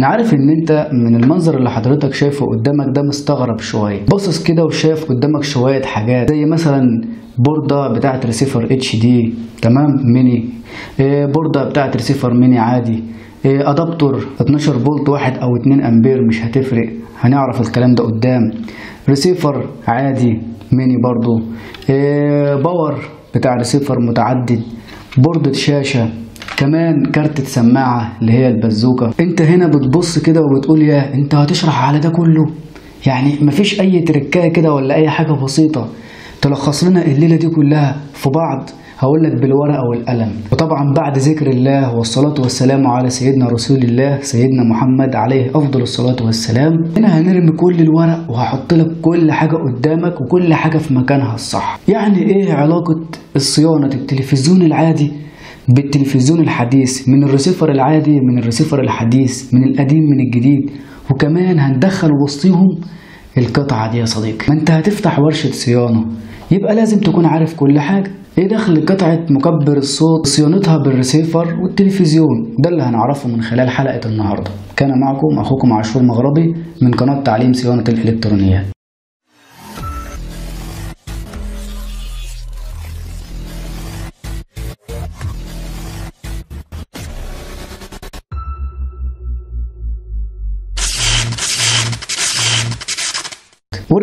أنا عارف إن أنت من المنظر اللي حضرتك شايفه قدامك ده مستغرب شوية. باصص كده وشايف قدامك شوية حاجات زي مثلا بوردة بتاعت receiver HD تمام؟ ميني. إيه بوردة بتاعت receiver mini عادي. إيه adapter 12 فولت واحد أو 2 أمبير مش هتفرق. هنعرف الكلام ده قدام. ريسيفر عادي ميني برضو. إيه power بتاع ريسيفر متعدد. بوردة شاشة. كمان كارتة سماعة اللي هي البزوكة انت هنا بتبص كده وبتقول يا انت هتشرح على ده كله؟ يعني مفيش أي تركاية كده ولا أي حاجة بسيطة. تلخص لنا الليلة دي كلها في بعض. هقول لك بالورقة والقلم. وطبعا بعد ذكر الله والصلاة والسلام على سيدنا رسول الله سيدنا محمد عليه أفضل الصلاة والسلام. هنا هنرمي كل الورق وهحط لك كل حاجة قدامك وكل حاجة في مكانها الصح. يعني إيه علاقة الصيانة التلفزيون العادي بالتلفزيون الحديث من الريسيفر العادي من الريسيفر الحديث من القديم من الجديد. وكمان هندخل وسطهم القطعة دي يا صديقي. ما انت هتفتح ورشة صيانة. يبقى لازم تكون عارف كل حاجة. إيه دخل قطعة مكبر الصوت صيانتها بالريسيفر والتلفزيون؟ ده اللي هنعرفه من خلال حلقة النهاردة. كان معكم أخوكم عاشور مغربي من قناة تعليم صيانة الإلكترونيات.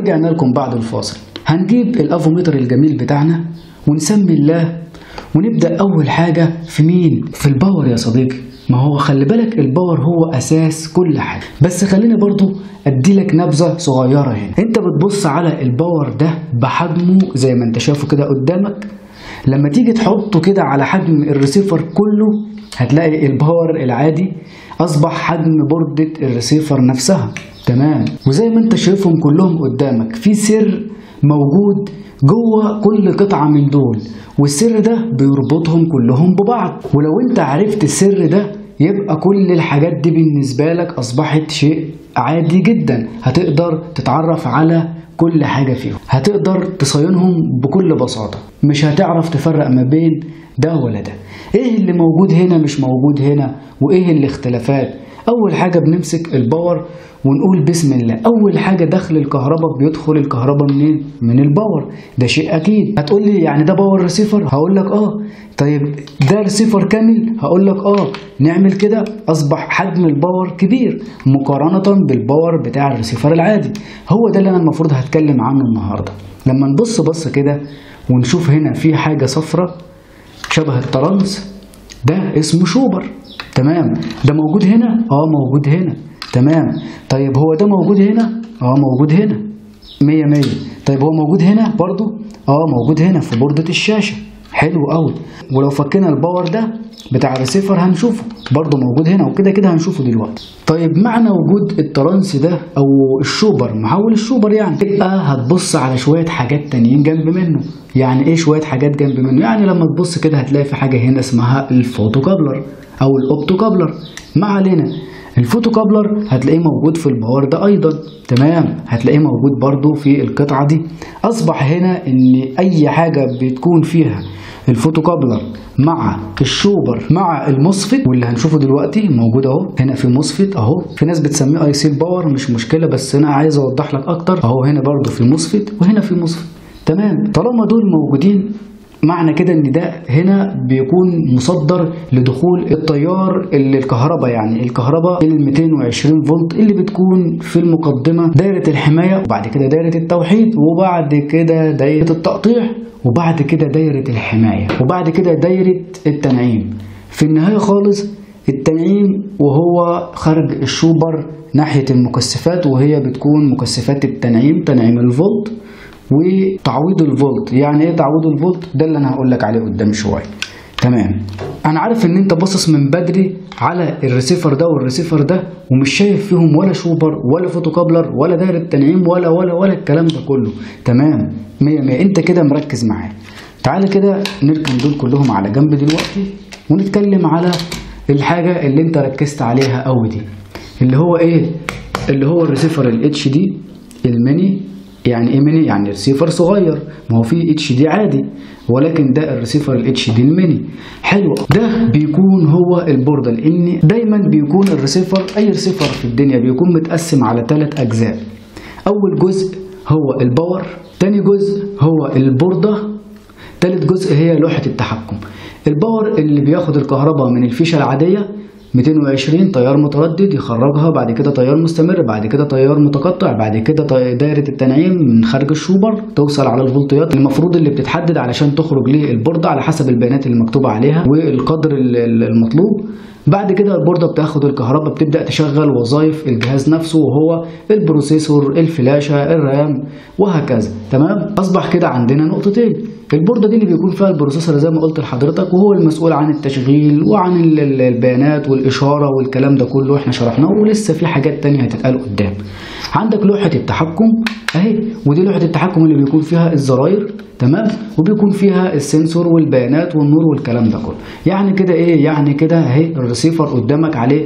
ورجعنا لكم بعد الفاصل. هنجيب الأفوميتر الجميل بتاعنا ونسمي الله ونبدأ أول حاجة في مين؟ في ال power يا صديقي. ما هو خلي بالك ال power هو أساس كل حاجة. بس خليني برضو أديلك نبذة صغيرة هنا. أنت بتبص على ال power ده بحجمه زي ما أنت شايفه كده قدامك. لما تيجي تحطه كده على حجم الريسيفر كله هتلاقي ال power العادي أصبح حجم بوردة الريسيفر نفسها. تمام. وزي ما أنت شايفهم كلهم قدامك في سر موجود جوه كل قطعة من دول والسر ده بيربطهم كلهم ببعض. ولو انت عرفت السر ده يبقى كل الحاجات دي بالنسبة لك أصبحت شيء عادي جدا. هتقدر تتعرف على كل حاجة فيهم. هتقدر تصينهم بكل بساطة. مش هتعرف تفرق ما بين ده ولا ده. إيه اللي موجود هنا مش موجود هنا؟ وإيه الاختلافات؟ أول حاجة بنمسك ال power ونقول بسم الله. أول حاجة دخل الكهرباء بيدخل الكهرباء منين؟ من ال power. ده شيء أكيد. هتقول لي يعني ده power receiver هقول لك آه. طيب ده ريسيفر كامل؟ هقول لك آه. نعمل كده أصبح حجم ال power كبير مقارنة بال power بتاع الريسيفر العادي. هو ده اللي أنا المفروض هتكلم عنه النهارده. لما نبص بص كده ونشوف هنا في حاجة صفرة شبه ال trans ده اسمه chopper. تمام. ده موجود هنا؟ آه موجود هنا. تمام. طيب هو ده موجود هنا؟ آه موجود هنا. مية مية. طيب هو موجود هنا برضو؟ آه موجود هنا في بوردة الشاشة. حلو قوي ولو فكينا ال power ده بتاع الريسيفر هنشوفه. برضه موجود هنا وكده كده هنشوفه دلوقتي. طيب معنى وجود ال trans ده أو ال chopper محول ال chopper يعني؟ تبقى هتبص على شوية حاجات تانيين جنب منه. يعني إيه شوية حاجات جنب منه؟ يعني لما تبص كده هتلاقي في حاجة هنا اسمها ال photocoupler. أو ال optocoupler ما علينا. ال photocoupler هتلاقيه موجود في ال power ده أيضا. تمام. هتلاقيه موجود برضو في القطعة دي. أصبح هنا إن أي حاجة بتكون فيها ال photocoupler مع ال chopper مع ال MOSFET واللي هنشوفه دلوقتي موجود أهو. هنا في MOSFET أهو. في ناس بتسميه IC power مش مشكلة بس أنا عايز أوضح لك أكتر. أهو هنا برضو في MOSFET وهنا في MOSFET تمام. طالما دول موجودين معنى كده إن ده هنا بيكون مصدر لدخول التيار اللي الكهرباء يعني الكهرباء ال 220 فولت اللي بتكون في المقدمة دايرة الحماية وبعد كده دايرة التوحيد وبعد كده دايرة التقطيع وبعد كده دايرة الحماية وبعد كده دايرة التنعيم. في النهاية خالص التنعيم وهو خرج الشوبر ناحية المكثفات وهي بتكون مكثفات التنعيم تنعيم الفولت. وتعويض الفولت. يعني إيه تعويض الفولت؟ ده اللي أنا هقول لك عليه قدام شوية. تمام. أنا عارف إن أنت باصص من بدري على الريسيفر ده والريسيفر ده ومش شايف فيهم ولا chopper ولا photocoupler ولا دايرة تنعيم ولا ولا ولا الكلام ده كله. تمام. مية مية. أنت كده مركز معايا. تعالى كده نركن دول كلهم على جنب دلوقتي ونتكلم على الحاجة اللي أنت ركزت عليها قوي دي. اللي هو إيه؟ اللي هو ال receiver ال HD ال mini يعني إيه ميني يعني ريسيفر صغير. ما هو في HD عادي ولكن ده ال receiver ال HD ال mini. حلو. ده بيكون هو البوردة لأن دايما بيكون الريسيفر أي ريسيفر في الدنيا بيكون متقسم على ثلاث أجزاء. أول جزء هو ال power تاني جزء هو البوردة تالت جزء هي لوحة التحكم. ال power اللي بياخد الكهرباء من الفيشة العادية 220 تيار متردد يخرجها بعد كده تيار مستمر بعد كده تيار متقطع بعد كده دايرة التنعيم من خارج ال chopper توصل على الفولتيات. المفروض اللي بتتحدد علشان تخرج للبوردة على حسب البيانات اللي مكتوبة عليها والقدر المطلوب. بعد كده البوردة بتاخد الكهرباء بتبدأ تشغل وظائف الجهاز نفسه وهو ال processor الفلاشة ال RAM وهكذا. تمام؟ أصبح كده عندنا نقطتين. البوردة دي اللي بيكون فيها ال processor زي ما قلت لحضرتك وهو المسؤول عن التشغيل وعن البيانات والإشارة والكلام ده كله إحنا شرحناه ولسه في حاجات تانية هتتقال قدام. عندك لوحة التحكم أهي ودي لوحة التحكم اللي بيكون فيها الزراير تمام؟ وبيكون فيها السنسور والبيانات والنور والكلام ده كله. يعني كده إيه؟ يعني كده أهي الريسيفر قدامك عليه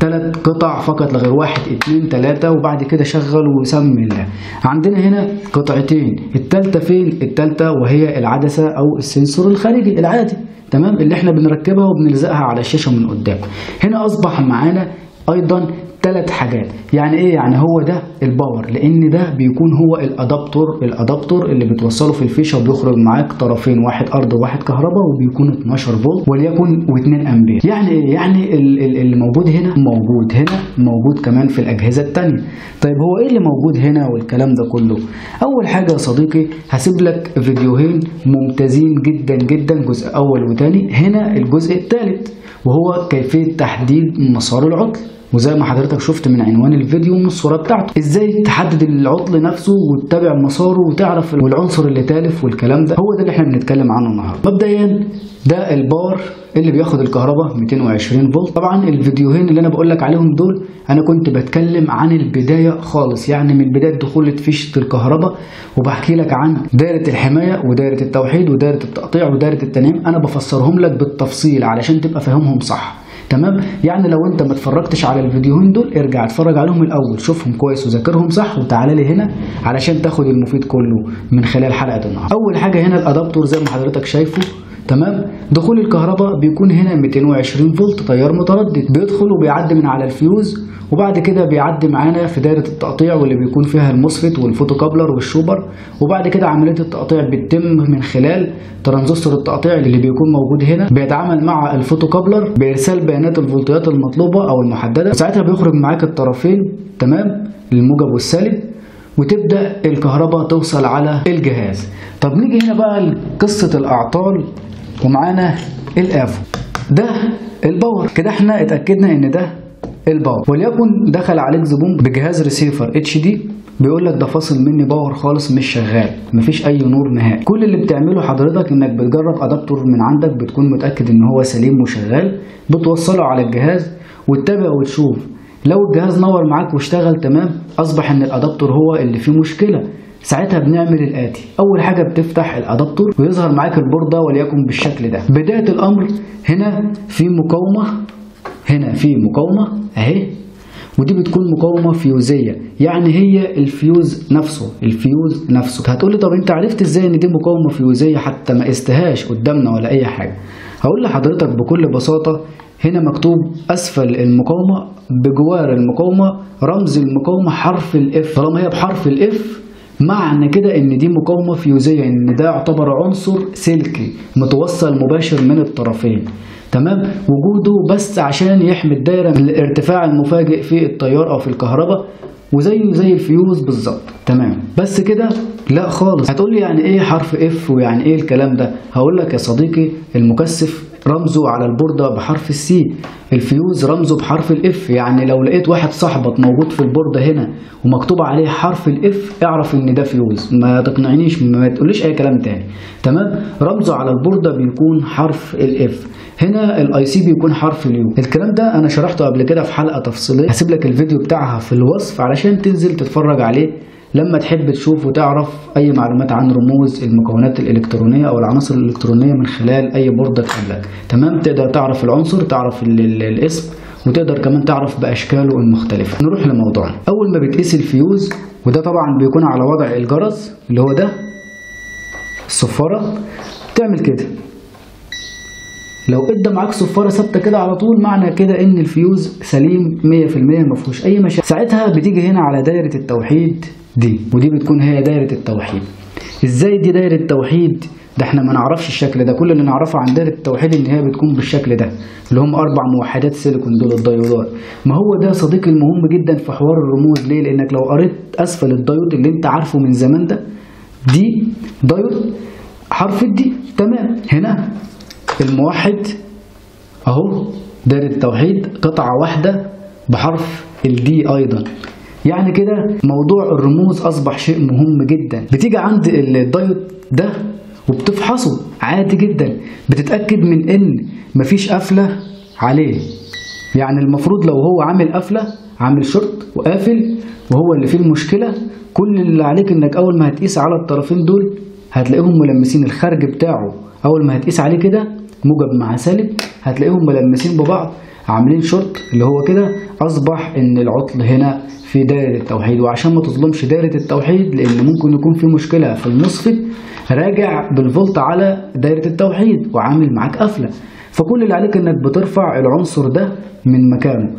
ثلاث قطع فقط لغير واحد اتنين تلاتة وبعد كده شغل وسمي الله عندنا هنا قطعتين التالتة فين؟ التالتة وهي العدسة أو السنسور الخارجي العادي. تمام؟ اللي إحنا بنركبها وبنلزقها على الشاشة من قدام. هنا أصبح معانا أيضا ثلاث حاجات. يعني إيه؟ يعني هو ده ال power لأن ده بيكون هو ال adapter ال adapter اللي بتوصله في الفيشة وبيخرج معاك طرفين واحد أرض وواحد كهرباء وبيكون 12 فولت وليكن و2 أمبير. يعني إيه؟ يعني اللي موجود هنا موجود هنا موجود كمان في الأجهزة الثانية طيب هو إيه اللي موجود هنا والكلام ده كله؟ أول حاجة يا صديقي هسيب لك فيديوهين ممتازين جدا جدا جزء أول وثاني هنا الجزء الثالث وهو كيفية تحديد مسار العطل. وزي ما حضرتك شفت من عنوان الفيديو من الصورة بتاعته. إزاي تحدد العطل نفسه وتتابع مساره وتعرف والعنصر اللي تالف والكلام ده؟ هو ده اللي إحنا بنتكلم عنه النهارده. مبدئيا ده ال power اللي بياخد الكهرباء 220 فولت. طبعا الفيديوهين اللي أنا بقول لك عليهم دول أنا كنت بتكلم عن البداية خالص يعني من بداية دخول فيشة الكهرباء وبحكي لك عن دايرة الحماية ودايرة التوحيد ودايرة التقطيع ودايرة التنعيم. أنا بفسرهم لك بالتفصيل علشان تبقى فاهمهم صح. تمام؟ يعني لو انت ما اتفرجتش على الفيديوهين دول ارجع اتفرج عليهم الأول شوفهم كويس وذاكرهم صح وتعالى لي هنا علشان تاخد المفيد كله من خلال حلقة النهارده. أول حاجة هنا ال adapter زي ما حضرتك شايفه تمام؟ دخول الكهرباء بيكون هنا 220 فولت تيار متردد. بيدخل وبيعدي من على الفيوز وبعد كده بيعدي معانا في دايرة التقطيع واللي بيكون فيها ال MOSFET وال photocoupler وال chopper. وبعد كده عملية التقطيع بتتم من خلال ترانزستور التقطيع اللي بيكون موجود هنا. بيتعامل مع ال photocoupler بإرسال بيانات الفولتيات المطلوبة أو المحددة. ساعتها بيخرج معاك الطرفين تمام؟ الموجب والسالب. وتبدأ الكهرباء توصل على الجهاز. طب نيجي هنا بقى لقصة الأعطال. ومعانا ال AVO ده ال power. كده إحنا اتأكدنا إن ده ال power. وليكن دخل عليك زبون بجهاز receiver HD بيقول لك ده فاصل مني power خالص مش شغال. مفيش أي نور نهائي. كل اللي بتعمله حضرتك إنك بتجرب adapter من عندك بتكون متأكد إن هو سليم وشغال. بتوصله على الجهاز وتتابع وتشوف. لو الجهاز نور معاك واشتغل تمام أصبح إن ال adapter هو اللي فيه مشكلة. ساعتها بنعمل الآتي. أول حاجة بتفتح ال adapter ويظهر معاك البورده وليكن بالشكل ده. بداية الأمر هنا في مقاومة. هنا في مقاومة. أهي. ودي بتكون مقاومة فيوزية. يعني هي الفيوز نفسه. الفيوز نفسه. هتقولي طب أنت عرفت إزاي إن دي مقاومة فيوزية حتى ما قستهاش قدامنا ولا أي حاجة؟ هقول لحضرتك بكل بساطة هنا مكتوب أسفل المقاومة بجوار المقاومة رمز المقاومة حرف ال F طالما هي بحرف ال F معنى كده إن دي مقاومة فيوزية إن ده يعتبر عنصر سلكي متوصل مباشر من الطرفين. تمام؟ وجوده بس عشان يحمي الدايرة من الارتفاع المفاجئ في التيار أو في الكهرباء وزيه زي الفيوز بالظبط. تمام؟ بس كده لا خالص. هتقول لي يعني إيه حرف F ويعني إيه الكلام ده؟ هقول لك يا صديقي المكثف رمزه على البوردة بحرف ال C ال fuse رمزه بحرف ال F. يعني لو لقيت واحد صاحبك موجود في البوردة هنا ومكتوب عليه حرف ال F اعرف إن ده فيوز. ما تقنعنيش ما تقوليش أي كلام تاني. تمام؟ رمزه على البوردة بيكون حرف ال F. هنا الاي سي بيكون حرف اليو. الكلام ده أنا شرحته قبل كده في حلقة تفصيلية. هسيب لك الفيديو بتاعها في الوصف علشان تنزل تتفرج عليه. لما تحب تشوف وتعرف أي معلومات عن رموز المكونات الإلكترونية أو العناصر الإلكترونية من خلال أي بوردة تقابلك تمام؟ تقدر تعرف العنصر تعرف ال ال الاسم وتقدر كمان تعرف بأشكاله المختلفة. نروح لموضوعنا. أول ما بتقيس الفيوز وده طبعا بيكون على وضع الجرس اللي هو ده الصفارة تعمل كده. لو إدى معاك صفارة ثابتة كده على طول معنى كده إن الفيوز سليم 100% ما فيهوش أي مشاكل. ساعتها بتيجي هنا على دايرة التوحيد. دي ودي بتكون هي دايرة التوحيد. إزاي دي دايرة توحيد ده إحنا ما نعرفش الشكل ده. كل اللي نعرفه عن دايرة التوحيد إن هي بتكون بالشكل ده اللي هم أربع موحدات سيليكون دول الديودات. ما هو ده صديقي المهم جدا في حوار الرموز. ليه؟ لأنك لو قريت أسفل الديود اللي أنت عارفه من زمان ده دي ديود حرف ال D تمام. هنا الموحد أهو دايرة التوحيد قطعة واحدة بحرف ال D أيضا. يعني كده موضوع الرموز أصبح شيء مهم جدا. بتيجي عند الدايود ده وبتفحصه عادي جدا. بتتأكد من إن مفيش قفلة عليه. يعني المفروض لو هو عامل قفلة عامل شرط وقافل وهو اللي فيه المشكلة كل اللي عليك إنك أول ما هتقيس على الطرفين دول هتلاقيهم ملمسين. الخارج بتاعه أول ما هتقيس عليه كده موجب مع سالب هتلاقيهم ملمسين ببعض. عاملين شرط اللي هو كده أصبح إن العطل هنا في دايرة التوحيد. وعشان ما تظلمش دايرة التوحيد لأن ممكن يكون في مشكلة في المصفت راجع بالفولت على دايرة التوحيد وعامل معاك قفلة. فكل اللي عليك إنك بترفع العنصر ده من مكانه.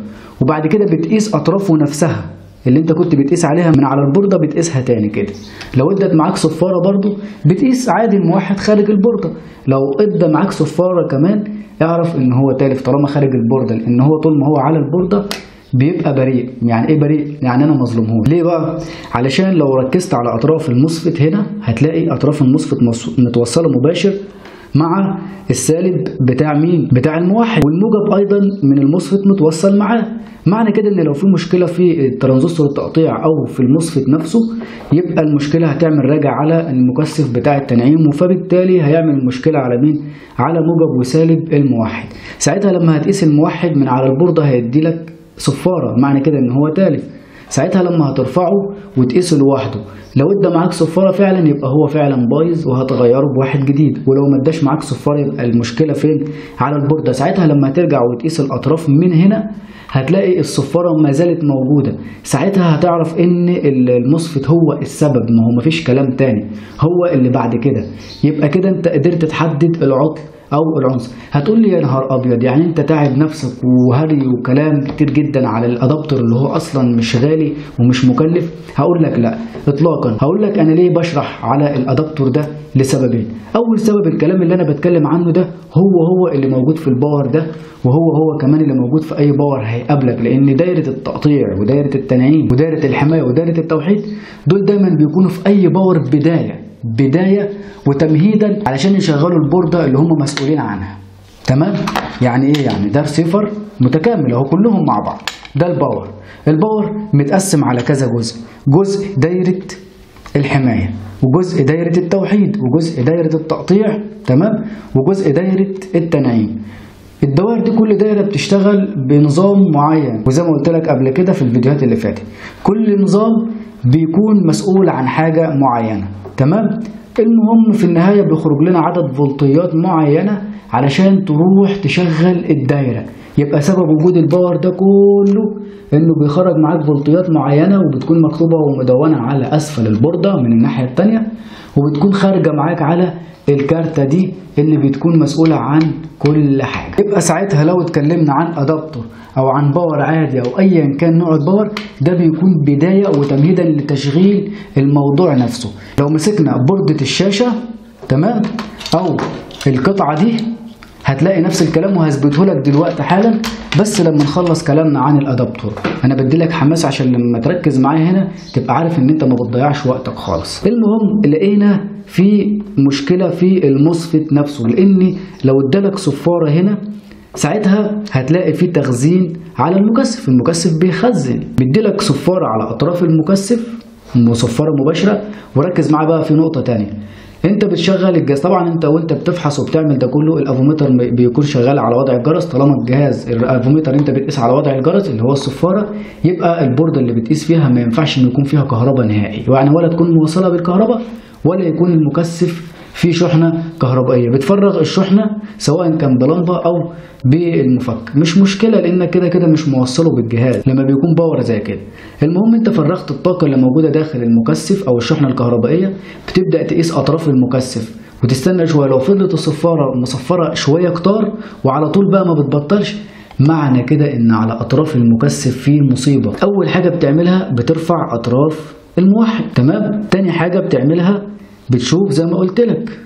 وبعد كده بتقيس اطرافه نفسها اللي أنت كنت بتقيس عليها من على البوردة بتقيسها تاني كده. لو إدت معاك صفارة برضو بتقيس عادي الموحد خارج البوردة. لو إدى معاك صفارة كمان اعرف ان هو تالف طالما خارج البوردة لأن هو طول ما هو على البوردة بيبقى بريء. يعني إيه بريء؟ يعني أنا مظلومهوش ليه بقى؟ علشان لو ركزت على أطراف ال MOSFET هنا هتلاقي أطراف ال MOSFET متوصلة مباشر مع السالب بتاع مين؟ بتاع الموحد. والموجب أيضا من ال MOSFET متوصل معاه. معنى كده إن لو في مشكلة في الترانزستور التقطيع أو في ال MOSFET نفسه يبقى المشكلة هتعمل راجع على المكثف بتاع التنعيم وفبالتالي هيعمل مشكلة على مين؟ على موجب وسالب الموحد. ساعتها لما هتقيس الموحد من على البورده هيدي لك صفارة. معنى كده إن هو تالف. ساعتها لما هترفعه وتقيسه لوحده لو ادى معاك صفارة فعلا يبقى هو فعلا بايظ وهتغيره بواحد جديد ولو ما اداش معاك صفارة يبقى المشكلة فين؟ على البورده ساعتها لما هترجع وتقيس الأطراف من هنا هتلاقي الصفارة ما زالت موجودة. ساعتها هتعرف إن المصفت هو السبب ما هو مفيش كلام تاني. هو اللي بعد كده. يبقى كده أنت قدرت تحدد العطل أو العنصر. هتقول لي يا نهار أبيض يعني أنت تعب نفسك وهري وكلام كتير جدا على الادابتر اللي هو أصلا مش غالي ومش مكلف؟ هقول لك لا اطلاقا. هقول لك أنا ليه بشرح على الادابتر ده لسببين. أول سبب الكلام اللي أنا بتكلم عنه ده هو هو اللي موجود في الباور ده وهو هو كمان اللي موجود في أي power هيقابلك لأن دايرة التقطيع ودايرة التنعيم ودايرة الحماية ودايرة التوحيد دول دايما بيكونوا في أي power بداية. بداية وتمهيدا علشان يشغلوا البورده اللي هم مسؤولين عنها. تمام؟ يعني إيه يعني؟ ده رسيفر متكامل أهو كلهم مع بعض. ده ال power. ال power متقسم على كذا جزء. جزء دايرة الحماية وجزء دايرة التوحيد وجزء دايرة التقطيع. تمام؟ وجزء دايرة التنعيم. الدوائر دي كل دايرة بتشتغل بنظام معين وزي ما قلت لك قبل كده في الفيديوهات اللي فاتت. كل نظام بيكون مسؤول عن حاجة معينة تمام؟ المهم في النهاية بيخرج لنا عدد فولتيات معينة علشان تروح تشغل الدايرة. يبقى سبب وجود الباور ده كله إنه بيخرج معاك فولتيات معينة وبتكون مكتوبة ومدونة على أسفل البوردة من الناحية الثانية وبتكون خارجة معاك على الكارتة دي اللي بتكون مسؤولة عن كل حاجة. يبقى ساعتها لو اتكلمنا عن adapter أو عن power عادي أو ايا كان نوع ال power ده بيكون بداية وتمهيدا لتشغيل الموضوع نفسه. لو مسكنا بوردة الشاشة تمام؟ أو القطعة دي هتلاقي نفس الكلام وهثبته لك دلوقتي حالا بس لما نخلص كلامنا عن ال adapter. أنا بدي لك حماس عشان لما تركز معايا هنا تبقى عارف إن أنت ما بتضيعش وقتك خالص. المهم لقينا في مشكلة في ال MOSFET نفسه لأن لو ادالك صفارة هنا ساعتها هتلاقي في تخزين على المكثف. المكثف بيخزن. بيديلك صفارة على أطراف المكثف صفارة مباشرة. وركز معايا بقى في نقطة تانية. انت بتشغل الجهاز. طبعا انت وانت بتفحص وبتعمل ده كله الافوميتر بيكون شغال على وضع الجرس. طالما الجهاز الافوميتر انت بتقيس على وضع الجرس اللي هو الصفارة يبقى البورده اللي بتقيس فيها ما ينفعش ان يكون فيها كهرباء نهائي. يعني ولا تكون موصله بالكهرباء ولا يكون المكثف في شحنة كهربائية. بتفرغ الشحنة سواء كان بلمبة أو بالمفك. مش مشكلة لانك كده كده مش موصله بالجهاز لما بيكون باور زي كده. المهم أنت فرغت الطاقة اللي موجودة داخل المكثف أو الشحنة الكهربائية بتبدأ تقيس أطراف المكثف وتستنى شوية. لو فضلت الصفاره مصفرة شوية كتار وعلى طول بقى ما بتبطلش معنى كده إن على أطراف المكثف في مصيبة. أول حاجة بتعملها بترفع أطراف الموحد. تمام؟ تاني حاجة بتعملها بتشوف زي ما قلت لك.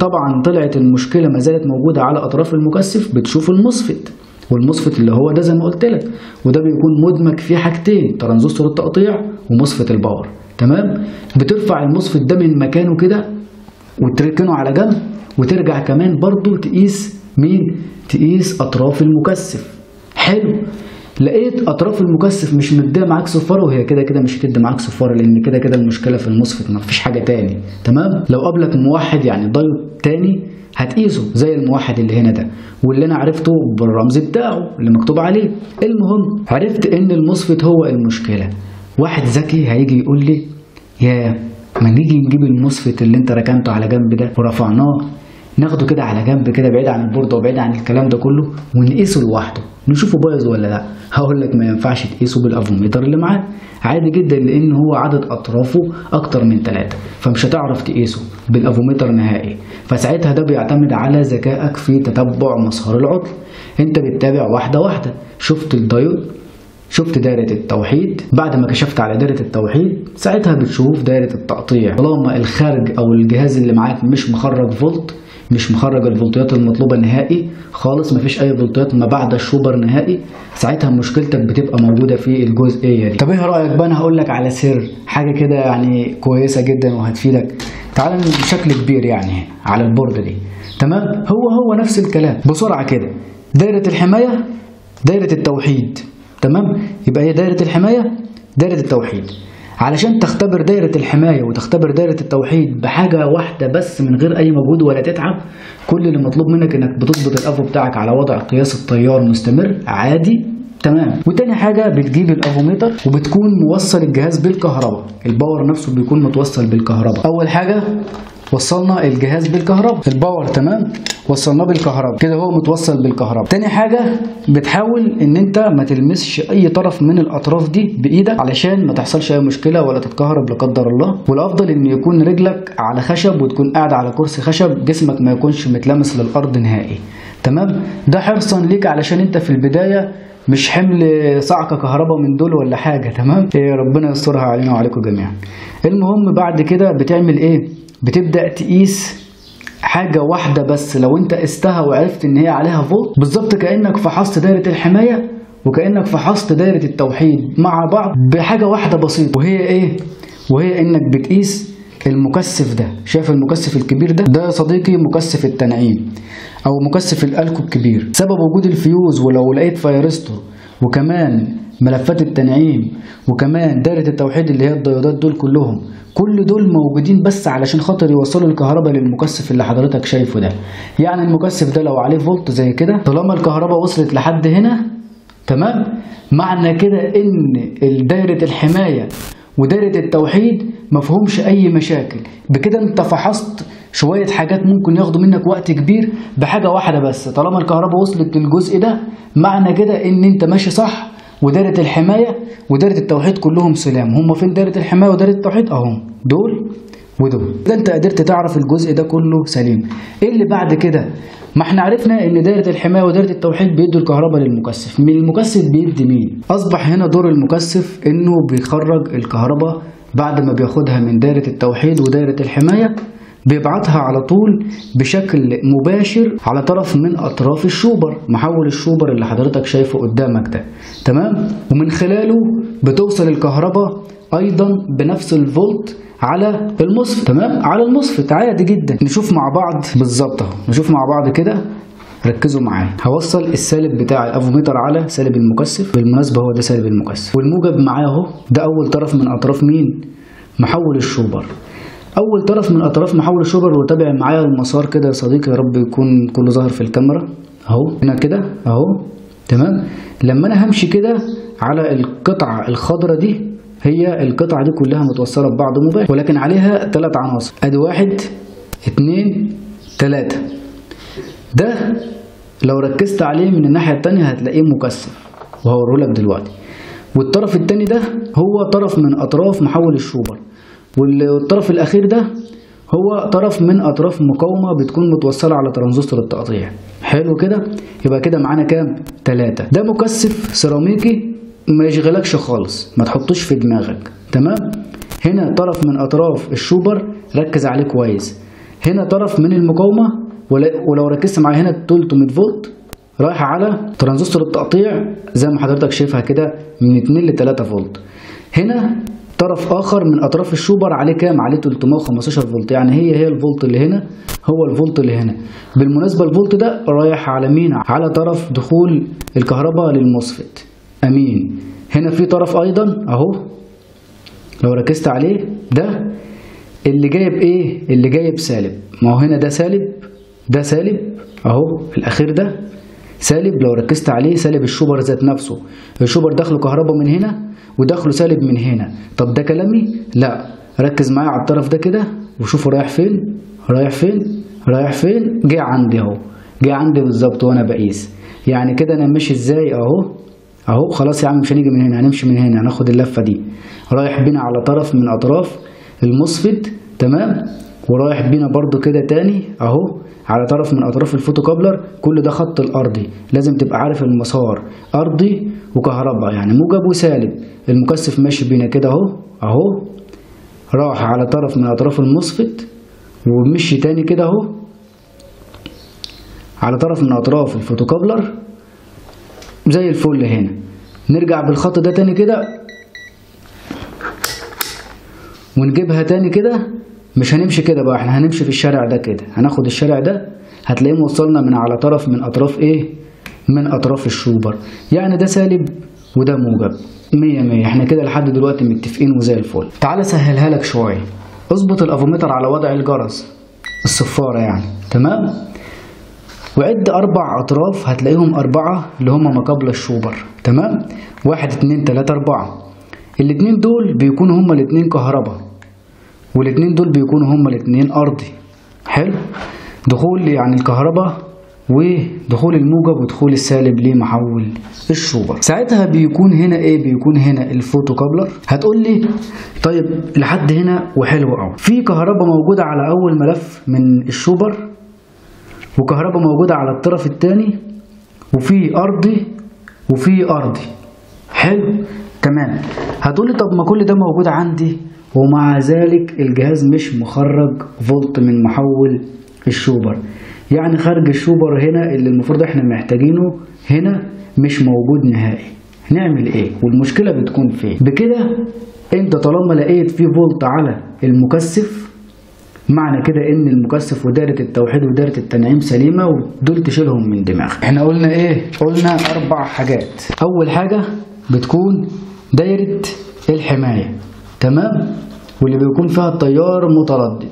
طبعا طلعت المشكلة ما زالت موجودة على أطراف المكثف بتشوف ال MOSFET وال MOSFET اللي هو ده زي ما قلت لك. وده بيكون مدمج فيه حاجتين ترانزستور التقطيع و MOSFET ال power. تمام؟ بترفع ال MOSFET ده من مكانه كده وتركنه على جنب وترجع كمان برضو تقيس مين؟ تقيس أطراف المكثف. حلو. لقيت أطراف المكثف مش مديه معاك صفاره وهي كده كده مش هتدي معاك صفاره لأن كده كده المشكلة في المصفت ما فيش حاجة تاني. تمام؟ لو قابلك موحد يعني دايود تاني هتقيسه زي الموحد اللي هنا ده. واللي أنا عرفته بالرمز بتاعه اللي مكتوب عليه. المهم عرفت إن المصفت هو المشكلة. واحد ذكي هيجي يقول لي يا ما نيجي نجيب ال MOSFET اللي أنت ركنته على جنب ده ورفعناه؟ ناخده كده على جنب كده بعيد عن البوردة وبعيد عن الكلام ده كله ونقيسه لوحده. نشوفه بايظ ولا لا. هقول لك ما ينفعش تقيسه بالأفوميتر اللي معاه. عادي جدا لأن هو عدد أطرافه أكتر من ثلاثة فمش هتعرف تقيسه بالأفوميتر نهائي. فساعتها ده بيعتمد على ذكائك في تتبع مسار العطل. أنت بتتابع واحدة واحدة. شفت الدايود شفت دايرة التوحيد؟ بعد ما كشفت على دايرة التوحيد ساعتها بتشوف دايرة التقطيع. طالما الخارج أو الجهاز اللي معاك مش مخرج فولت مش مخرج الفولتيات المطلوبة نهائي خالص مفيش أي فولتيات ما بعد ال chopper نهائي. ساعتها مشكلتك بتبقى موجودة في الجزئية دي طب إيه رأيك بقى؟ أنا هقول لك على سر. حاجة كده يعني كويسة جدا وهتفيدك. تعال بشكل كبير يعني على ال board دي. تمام؟ هو هو نفس الكلام. بسرعة كده. دايرة الحماية دايرة التوحيد. تمام؟ يبقى هي دايرة الحماية دايرة التوحيد. علشان تختبر دايرة الحماية وتختبر دايرة التوحيد بحاجة واحدة بس من غير أي مجهود ولا تتعب كل اللي مطلوب منك إنك بتظبط الأفو بتاعك على وضع قياس التيار مستمر عادي تمام. وتاني حاجة بتجيب الافوميتر وبتكون موصل الجهاز بالكهرباء. ال power نفسه بيكون متوصل بالكهرباء. أول حاجة وصلنا الجهاز بالكهرباء. ال power تمام؟ وصلناه بالكهرباء. كده هو متوصل بالكهرباء. تاني حاجة بتحاول إن أنت ما تلمسش أي طرف من الأطراف دي بإيدك علشان ما تحصلش أي مشكلة ولا تتكهرب لا قدر الله. والأفضل إن يكون رجلك على خشب وتكون قاعد على كرسي خشب جسمك ما يكونش متلامس للأرض نهائي. تمام؟ ده حرصا ليك علشان أنت في البداية مش حمل صعقة كهرباء من دول ولا حاجة. تمام؟ إيه ربنا يسترها علينا وعليكم جميعا. المهم بعد كده بتعمل إيه؟ بتبدأ تقيس حاجة واحدة بس. لو انت قستها وعرفت ان هي عليها فولت بالظبط كأنك فحصت دايرة الحماية وكأنك فحصت دايرة التوحيد مع بعض بحاجة واحدة بسيطة وهي إيه؟ وهي انك بتقيس المكثف ده. شايف المكثف الكبير ده؟ ده يا صديقي مكثف التنعيم أو مكثف الألكو الكبير. سبب وجود الفيوز ولو لقيت varistor وكمان ملفات التنعيم وكمان دايرة التوحيد اللي هي الديودات دول كلهم. كل دول موجودين بس علشان خاطر يوصلوا الكهرباء للمكثف اللي حضرتك شايفه ده. يعني المكثف ده لو عليه فولت زي كده طالما الكهرباء وصلت لحد هنا تمام؟ معنى كده إن دايرة الحماية ودايرة التوحيد مفهومش أي مشاكل. بكده أنت فحصت شوية حاجات ممكن ياخدوا منك وقت كبير بحاجة واحدة بس. طالما الكهرباء وصلت للجزء ده معنى كده إن أنت ماشي صح. ودايرة الحماية ودايرة التوحيد كلهم سلام. هم فين دايرة الحماية ودايرة التوحيد؟ أهم. دول ودول. ده أنت قدرت تعرف الجزء ده كله سليم. إيه اللي بعد كده؟ ما إحنا عرفنا إن دايرة الحماية ودايرة التوحيد بيدوا الكهرباء للمكثف. من المكثف بيدي مين؟ أصبح هنا دور المكثف إنه بيخرج الكهرباء بعد ما بياخدها من دايرة التوحيد ودايرة الحماية بيبعتها على طول بشكل مباشر على طرف من أطراف الشوبر محول الشوبر اللي حضرتك شايفه قدامك ده. تمام؟ ومن خلاله بتوصل الكهرباء أيضا بنفس الفولت على ال MOSFET. تمام؟ على ال MOSFET عادي جدا. نشوف مع بعض بالظبط أهو. نشوف مع بعض كده. ركزوا معايا. هوصل السالب بتاع الأفوميتر على سالب المكثف. بالمناسبة هو ده سالب المكثف. والموجب معاه أهو. ده أول طرف من أطراف مين؟ محول ال chopper. أول طرف من أطراف محول ال chopper وتابع معايا المسار كده يا صديقي يا رب يكون كله ظاهر في الكاميرا. أهو. هنا كده. أهو. تمام. لما أنا همشي كده على القطعة الخضراء دي هي القطعة دي كلها متوصلة ببعض مباشر ولكن عليها ثلاث عناصر. أدي واحد اتنين تلاتة. ده لو ركزت عليه من الناحية التانية هتلاقيه مكثف وهوريهولك دلوقتي. والطرف التاني ده هو طرف من أطراف محول الشوبر. والطرف الأخير ده هو طرف من أطراف مقاومة بتكون متوصلة على ترانزستور التقطيع. حلو كده؟ يبقى كده معانا كام؟ تلاتة. ده مكثف سيراميكي ما يشغلكش خالص ما تحطوش في دماغك. تمام؟ هنا طرف من أطراف ال chopper ركز عليه كويس. هنا طرف من المقاومة ولو ركزت معايا هنا 300 فولت رايحة على ترانزستور التقطيع زي ما حضرتك شايفها كده من 2 ل 3 فولت. هنا طرف آخر من أطراف ال chopper عليه كام؟ عليه 315 فولت. يعني هي هي الفولت اللي هنا هو الفولت اللي هنا. بالمناسبة الفولت ده رايح على مين؟ على طرف دخول الكهرباء لل MOSFET. أمين. هنا في طرف أيضا أهو. لو ركزت عليه ده اللي جايب إيه؟ اللي جايب سالب. ما هو هنا ده سالب ده سالب أهو الأخير ده. سالب لو ركزت عليه سالب ال chopper ذات نفسه. ال chopper دخله كهرباء من هنا ودخله سالب من هنا. طب ده كلامي؟ لا. ركز معايا على الطرف ده كده وشوفه رايح فين؟ رايح فين؟ رايح فين؟ جه عندي اهو. جه عندي بالظبط وأنا بقيس. يعني كده أنا ماشي إزاي اهو؟ اهو خلاص يا عم مش هنيجي من هنا هنمشي من هنا هناخد اللفة دي. رايح بينا على طرف من اطراف ال MOSFET تمام؟ ورايح بينا برضو كده تاني اهو. على طرف من أطراف ال photocoupler كل ده خط الأرضي. لازم تبقى عارف المسار. أرضي وكهرباء يعني. موجب وسالب. المكثف ماشي بينا كده أهو. أهو. راح على طرف من أطراف المصفت ومشي تاني كده أهو. على طرف من أطراف الفوتوكابلر. زي الفل هنا. نرجع بالخط ده تاني كده. ونجيبها تاني كده. مش هنمشي كده بقى إحنا هنمشي في الشارع ده كده. هناخد الشارع ده هتلاقيه موصلنا من على طرف من أطراف إيه؟ من أطراف الشوبر. يعني ده سالب وده موجب. مية مية. إحنا كده لحد دلوقتي متفقين وزي الفل. تعال سهلها لك شوية. اظبط الافومتر على وضع الجرس. الصفارة يعني. تمام؟ وعد أربع أطراف هتلاقيهم أربعة اللي هما ما قبل الشوبر. تمام؟ واحد اتنين تلاتة أربعة. الاتنين دول بيكونوا هما الاتنين كهرباء. والاتنين دول بيكونوا هما الاتنين أرضي. حلو؟ دخول يعني الكهرباء ودخول الموجب ودخول السالب لمحول ال chopper. ساعتها بيكون هنا إيه؟ بيكون هنا ال photocoupler. هتقول لي طيب لحد هنا وحلو قوي في كهرباء موجودة على أول ملف من ال chopper وكهرباء موجودة على الطرف الثاني وفي أرضي وفي أرضي. حلو؟ تمام. هتقول لي طب ما كل ده موجود عندي ومع ذلك الجهاز مش مخرج فولت من محول الشوبر. يعني خارج الشوبر هنا اللي المفروض إحنا محتاجينه هنا مش موجود نهائي. نعمل إيه؟ والمشكلة بتكون فين؟ بكده انت طالما لقيت فيه فولت على المكثف معنى كده ان المكثف ودائرة التوحيد ودائرة التنعيم سليمة ودول تشيلهم من دماغك. إحنا قلنا إيه؟ قلنا أربع حاجات. أول حاجة بتكون دايرة الحماية. تمام؟ واللي بيكون فيها التيار متردد.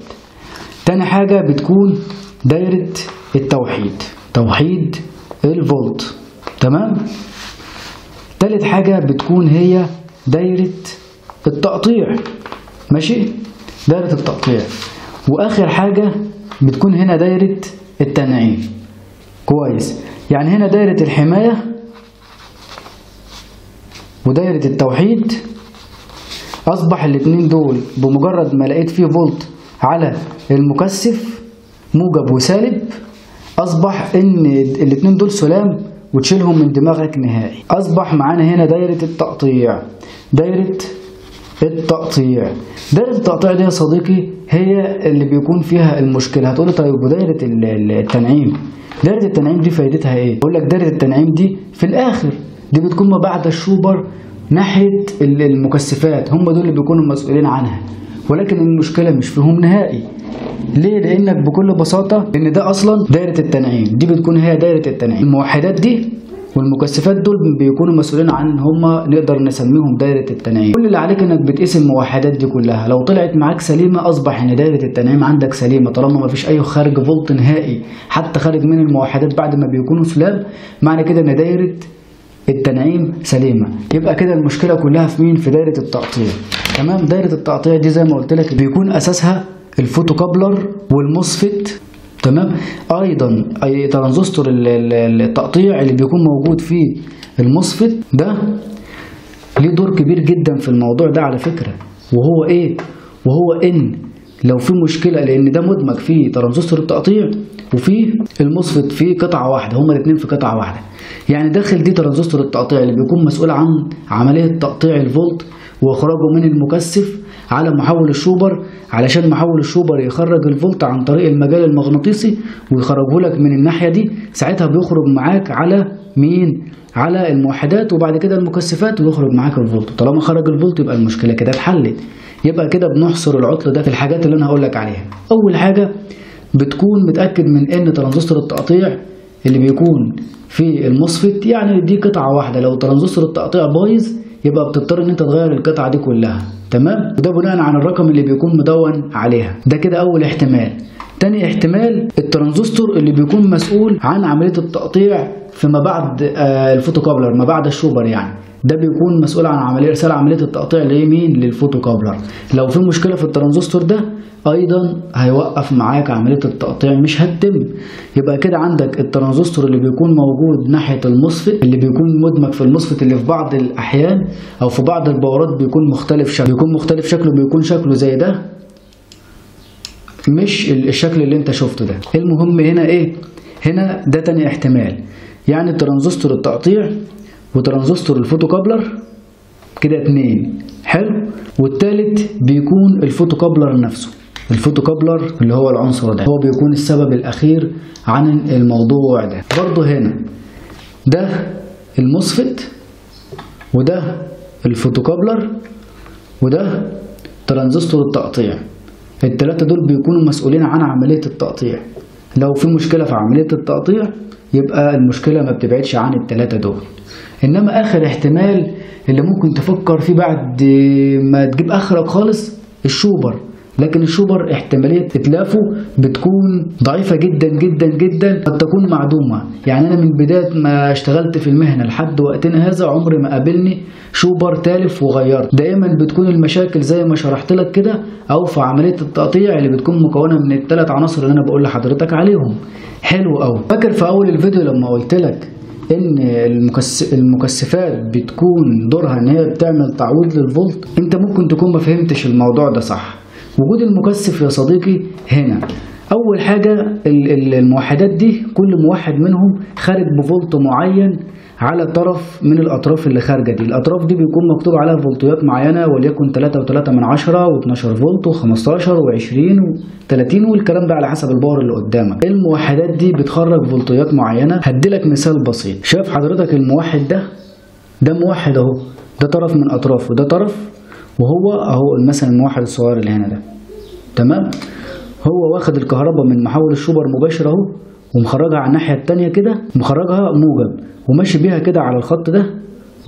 تاني حاجة بتكون دايرة التوحيد. توحيد الفولت. تمام؟ تالت حاجة بتكون هي دايرة التقطيع. ماشي؟ دايرة التقطيع. وآخر حاجة بتكون هنا دايرة التنعيم. كويس. يعني هنا دايرة الحماية ودايرة التوحيد أصبح الاتنين دول بمجرد ما لقيت فيه فولت على المكثف موجب وسالب أصبح إن الاتنين دول سلام وتشيلهم من دماغك نهائي. أصبح معانا هنا دايرة التقطيع. دايرة التقطيع. دايرة التقطيع دي يا صديقي هي اللي بيكون فيها المشكلة. هتقولي طيب ودايرة التنعيم؟ دايرة التنعيم دي فايدتها إيه؟ أقول لك دايرة التنعيم دي في الآخر دي بتكون ما بعد الشوبر ناحية المكثفات هم دول اللي بيكونوا مسؤولين عنها. ولكن المشكلة مش فيهم نهائي. ليه؟ لأنك بكل بساطة إن ده أصلا دايرة التنعيم. دي بتكون هي دايرة التنعيم. الموحدات دي والمكثفات دول بيكونوا مسؤولين عن إن هم نقدر نسميهم دايرة التنعيم. كل اللي عليك إنك بتقيس الموحدات دي كلها. لو طلعت معاك سليمة أصبح إن دايرة التنعيم عندك سليمة طالما ما فيش أي خارج فولت نهائي. حتى خارج من الموحدات بعد ما بيكونوا سلاب معنى كده إن دايرة التنعيم سليمة. يبقى كده المشكلة كلها في مين؟ في دايرة التقطيع. تمام؟ دايرة التقطيع دي زي ما قلت لك بيكون أساسها ال photocoupler وال MOSFET. تمام؟ أيضا أي ترانزستور ال- ال- التقطيع اللي بيكون موجود في ال MOSFET ده ليه دور كبير جدا في الموضوع ده على فكرة. وهو إيه؟ وهو إن لو في مشكلة لأن ده مدمج فيه ترانزستور التقطيع وفي ال MOSFET في قطعة واحدة هما الاثنين في قطعة واحدة. يعني داخل دي ترانزستور التقطيع اللي بيكون مسؤول عن عملية تقطيع الفولت وإخراجه من المكثف على محول ال chopper علشان محول ال chopper يخرج الفولت عن طريق المجال المغناطيسي ويخرجه لك من الناحية دي. ساعتها بيخرج معاك على مين؟ على الموحدات وبعد كده المكثفات ويخرج معاك الفولت. طالما خرج الفولت يبقى المشكلة كده اتحلت. يبقى كده بنحصر العطل ده في الحاجات اللي أنا هقول لك عليها. أول حاجة بتكون متأكد من إن ترانزستور التقطيع اللي بيكون في ال MOSFET يعني دي قطعة واحدة. لو ترانزستور التقطيع بايظ يبقى بتضطر إن أنت تغير القطعة دي كلها. تمام؟ وده بناء على الرقم اللي بيكون مدون عليها. ده كده أول احتمال. تاني احتمال الترانزستور اللي بيكون مسؤول عن عملية التقطيع فيما بعد آه، ال photocoupler ما بعد ال chopper يعني. ده بيكون مسؤول عن عملية ارسال عملية التقطيع لمين؟ لل photocoupler. لو في مشكلة في الترانزستور ده أيضا هيوقف معاك عملية التقطيع. مش هتتم. يبقى كده عندك الترانزستور اللي بيكون موجود ناحية ال MOSFET اللي بيكون مدمج في ال MOSFET اللي في بعض الأحيان أو في بعض البوردات بيكون مختلف شكله بيكون مختلف شكله بيكون شكله زي ده. مش ال- الشكل اللي انت شفته ده. المهم هنا إيه؟ هنا ده تاني احتمال. يعني ترانزستور التقطيع وترانزستور ال photocoupler كده اتنين. حلو؟ والتالت بيكون ال photocoupler نفسه. ال photocoupler اللي هو العنصر ده. هو بيكون السبب الأخير عن الموضوع ده. برضه هنا ده ال MOSFET وده ال photocoupler وده ترانزستور التقطيع. التلاتة دول بيكونوا مسؤولين عن عملية التقطيع. لو في مشكلة في عملية التقطيع يبقى المشكلة ما بتبعدش عن التلاتة دول. إنما آخر احتمال اللي ممكن تفكر فيه بعد ما تجيب آخرك خالص الشوبر. لكن الشوبر احتمالية إتلافه بتكون ضعيفة جدا جدا جدا قد تكون معدومة. يعني أنا من بداية ما اشتغلت في المهنة لحد وقتنا هذا عمري ما قابلني شوبر تالف وغيرت دائما بتكون المشاكل زي ما شرحت لك كده أو في عملية التقطيع اللي بتكون مكونة من الثلاث عناصر اللي أنا بقول لحضرتك عليهم. حلو أوي. فاكر في أول الفيديو لما قلت لك إن. المكثفات بتكون دورها إن هي بتعمل تعويض للفولت؟ أنت ممكن تكون ما فهمتش الموضوع ده صح. وجود المكثف يا صديقي هنا. أول حاجة ال- ال- الموحدات دي كل موحد منهم خارج بفولت معين على طرف من الأطراف اللي خارجة دي. الأطراف دي بيكون مكتوب عليها فولتيات معينة وليكن 3 و3 من 10 و12 فولت و15 و20 و30 والكلام ده على حسب ال power اللي قدامك. الموحدات دي بتخرج فولتيات معينة. هديلك مثال بسيط. شايف حضرتك الموحد ده؟ ده موحد أهو. ده طرف من أطرافه. ده طرف وهو أهو مثلا الموحد الصغير اللي هنا ده. تمام؟ هو واخد الكهرباء من محول ال chopper مباشر اهو ومخرجها على الناحية التانية كده مخرجها موجب وماشي بيها كده على الخط ده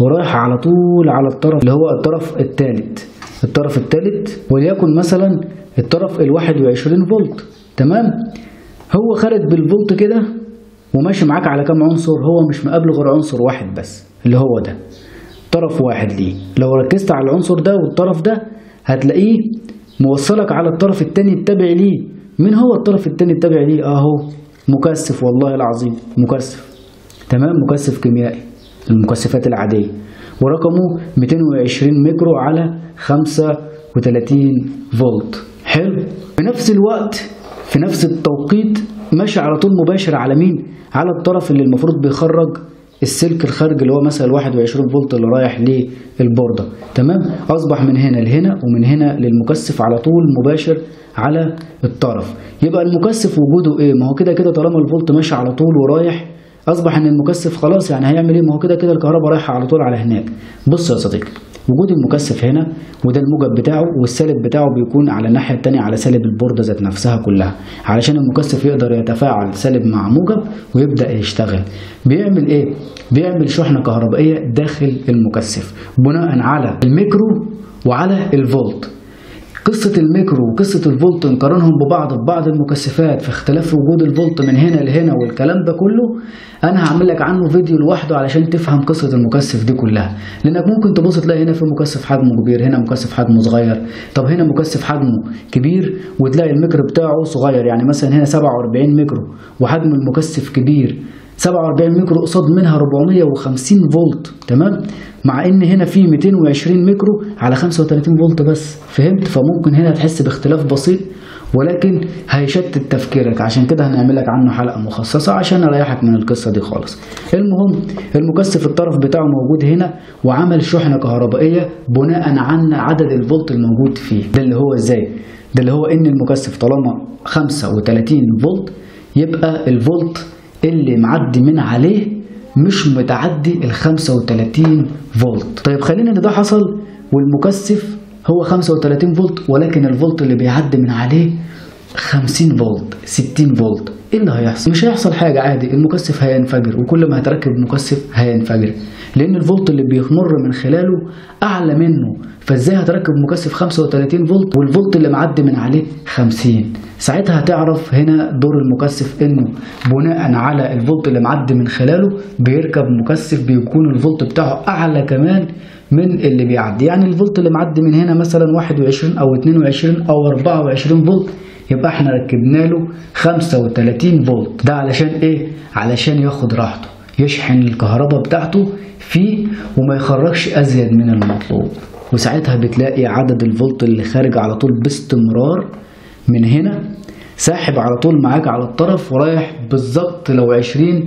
ورايح على طول على الطرف اللي هو الطرف التالت. الطرف التالت وليكن مثلا الطرف الواحد وعشرين فولت. تمام؟ هو خارج بالفولت كده وماشي معاك على كام عنصر؟ هو مش مقابله غير عنصر واحد بس اللي هو ده. طرف واحد ليه. لو ركزت على العنصر ده والطرف ده هتلاقيه موصلك على الطرف التاني التابع ليه؟ مين هو الطرف التاني التابع ليه؟ اهو مكثف والله العظيم مكثف تمام؟ مكثف كيميائي المكثفات العادية. ورقمه 220 ميكرو على 35 فولت. حلو؟ في نفس الوقت في نفس التوقيت ماشي على طول مباشر على مين؟ على الطرف اللي المفروض بيخرج السلك الخارجي اللي هو مثلا 21 فولت اللي رايح للبوردة تمام؟ اصبح من هنا لهنا ومن هنا للمكثف على طول مباشر على الطرف. يبقى المكثف وجوده إيه؟ ما هو كده كده طالما الفولت ماشي على طول ورايح اصبح ان المكثف خلاص يعني هيعمل إيه؟ ما هو كده كده الكهرباء رايحة على طول على هناك. بص يا صديقي. وجود المكثف هنا وده الموجب بتاعه والسالب بتاعه بيكون على الناحية التانية على سالب البورده ذات نفسها كلها. علشان المكثف يقدر يتفاعل سالب مع موجب ويبدأ يشتغل. بيعمل إيه؟ بيعمل شحنة كهربائية داخل المكثف بناء على الميكرو وعلى الفولت. قصة الميكرو وقصة الفولت نقارنهم ببعض في بعض المكثفات في اختلاف وجود الفولت من هنا لهنا والكلام ده كله أنا هعمل لك عنه فيديو لوحده علشان تفهم قصة المكثف دي كلها. لأنك ممكن تبص تلاقي هنا في مكثف حجمه كبير هنا مكثف حجمه صغير. طب هنا مكثف حجمه كبير وتلاقي الميكرو بتاعه صغير يعني مثلا هنا 47 ميكرو وحجم المكثف كبير. 47 ميكرو قصاد منها 450 فولت تمام؟ مع إن هنا في 220 ميكرو على 35 فولت بس فهمت؟ فممكن هنا تحس باختلاف بسيط ولكن هيشتت تفكيرك عشان كده هنعمل لك عنه حلقة مخصصة عشان أريحك من القصة دي خالص. المهم المكثف الطرف بتاعه موجود هنا وعمل شحنة كهربائية بناء عن عدد الفولت الموجود فيه. ده اللي هو إزاي؟ ده اللي هو إن المكثف طالما 35 فولت يبقى الفولت اللي معدي من عليه مش متعدي ال 35 فولت. طيب خلينا إن ده حصل والمكثف هو 35 فولت ولكن الفولت اللي بيعدي من عليه 50 فولت 60 فولت. إيه اللي هيحصل؟ مش هيحصل حاجة عادي. المكثف هينفجر وكل ما هتركب مكثف هينفجر. لأن الفولت اللي بيمر من خلاله أعلى منه فإزاي هتركب مكثف 35 فولت والفولت اللي معدي من عليه 50 ساعتها هتعرف هنا دور المكثف إنه بناء على الفولت اللي معدي من خلاله بيركب مكثف بيكون الفولت بتاعه أعلى كمان من اللي بيعدي. يعني الفولت اللي معدي من هنا مثلا 21 أو 22 أو 24 فولت يبقى إحنا ركبنا له 35 فولت. ده علشان إيه؟ علشان ياخد راحته يشحن الكهرباء بتاعته فيه وما يخرجش أزيد من المطلوب. وساعتها بتلاقي عدد الفولت اللي خارج على طول باستمرار من هنا ساحب على طول معاك على الطرف ورايح بالظبط لو 20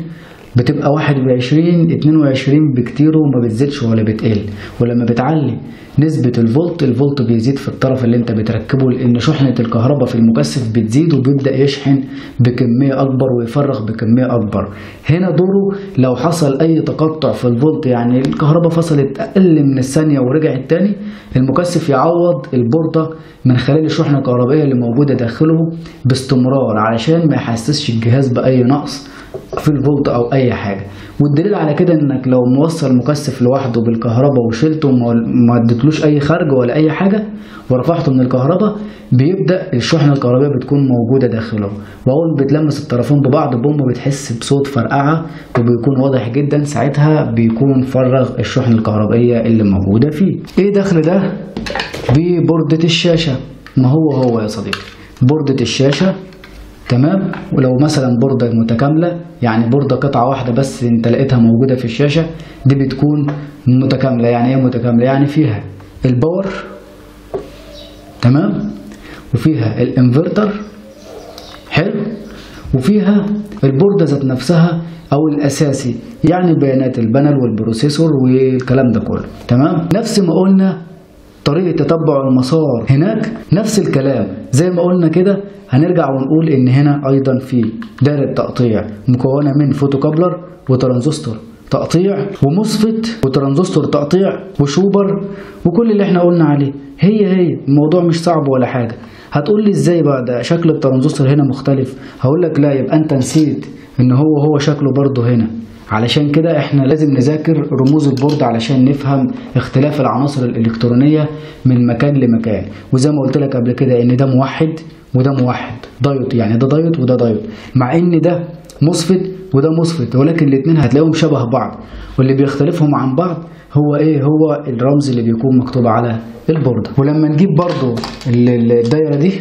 بتبقى 21 22 بكتير وما بتزيدش ولا بتقل. ولما بتعلي نسبة الفولت الفولت بيزيد في الطرف اللي انت بتركبه لأن شحنة الكهرباء في المكثف بتزيد وبيبدأ يشحن بكمية أكبر ويفرغ بكمية أكبر. هنا دوره لو حصل أي تقطع في الفولت يعني الكهرباء فصلت أقل من الثانية ورجعت تاني المكثف يعوض البوردة من خلال الشحنة الكهربائية اللي موجودة داخله باستمرار علشان ما يحسسش الجهاز بأي نقص. في الفولت أو أي حاجة. والدليل على كده إنك لو موصل مكثف لوحده بالكهرباء وشلته وما اديتلوش أي خرج ولا أي حاجة ورفعته من الكهرباء بيبدأ الشحنة الكهربائية بتكون موجودة داخله. وأول بتلمس الطرفين ببعض بوم بتحس بصوت فرقعة وبيكون واضح جدا ساعتها بيكون فرغ الشحنة الكهربائية اللي موجودة فيه. إيه دخل ده؟ ببورده الشاشة. ما هو هو يا صديقي؟ بوردة الشاشة تمام؟ ولو مثلا بوردة متكاملة يعني بوردة قطعة واحدة بس انت لقيتها موجودة في الشاشة دي بتكون متكاملة. يعني إيه متكاملة؟ يعني فيها ال power تمام؟ وفيها الانفرتر حلو؟ وفيها البوردة ذات نفسها أو الأساسي يعني بيانات ال panel وال processor والكلام ده كله تمام؟ نفس ما قلنا طريقة تتبع المسار. هناك نفس الكلام. زي ما قلنا كده هنرجع ونقول إن هنا أيضا في دايرة تقطيع مكونة من photocoupler وترانزستور. تقطيع و MOSFET وترانزستور تقطيع و chopper وكل اللي إحنا قلنا عليه. هي هي الموضوع مش صعب ولا حاجة. هتقول لي إزاي بقى؟ ده شكل الترانزستور هنا مختلف. هقول لك لا يبقى أنت نسيت إن هو هو شكله برضه هنا. علشان كده إحنا لازم نذاكر رموز ال board علشان نفهم اختلاف العناصر الإلكترونية من مكان لمكان. وزي ما قلت لك قبل كده إن ده موحد وده موحد. دايود يعني ده دايود وده دايود مع إن ده MOSFET وده MOSFET ولكن الاتنين هتلاقيهم شبه بعض. واللي بيختلفهم عن بعض هو إيه؟ هو الرمز اللي بيكون مكتوب على البوردة ولما نجيب برضو الدايرة دي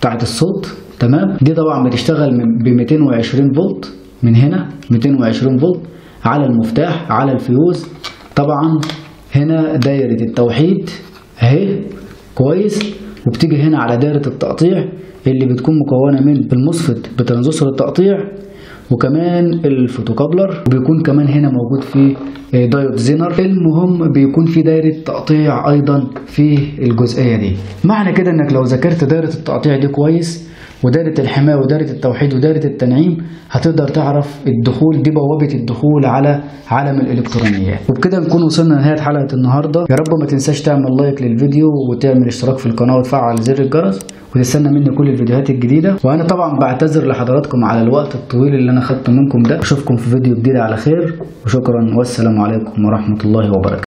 بتاعت الصوت تمام؟ دي طبعا بتشتغل ب 220 فولت. من هنا 220 فولت على المفتاح على الفيوز طبعا هنا دايرة التوحيد اهي كويس. وبتيجي هنا على دايرة التقطيع اللي بتكون مكونة من ال MOSFET بترانزستور التقطيع وكمان ال photocoupler. وبيكون كمان هنا موجود فيه diode Zener. المهم بيكون في دايرة تقطيع أيضا في الجزئية دي. معنى كده إنك لو ذاكرت دايرة التقطيع دي كويس ودايرة الحماية ودايرة التوحيد ودايرة التنعيم هتقدر تعرف الدخول دي بوابة الدخول على عالم الإلكترونيات. وبكده نكون وصلنا لنهاية حلقة النهاردة. يا رب ما تنساش تعمل لايك للفيديو وتعمل اشتراك في القناة وتفعل زر الجرس وتستنى مني كل الفيديوهات الجديدة. وأنا طبعا بعتذر لحضراتكم على الوقت الطويل اللي أنا خدته منكم ده. أشوفكم في فيديو جديد على خير. وشكرا. والسلام عليكم ورحمة الله وبركاته.